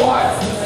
Why?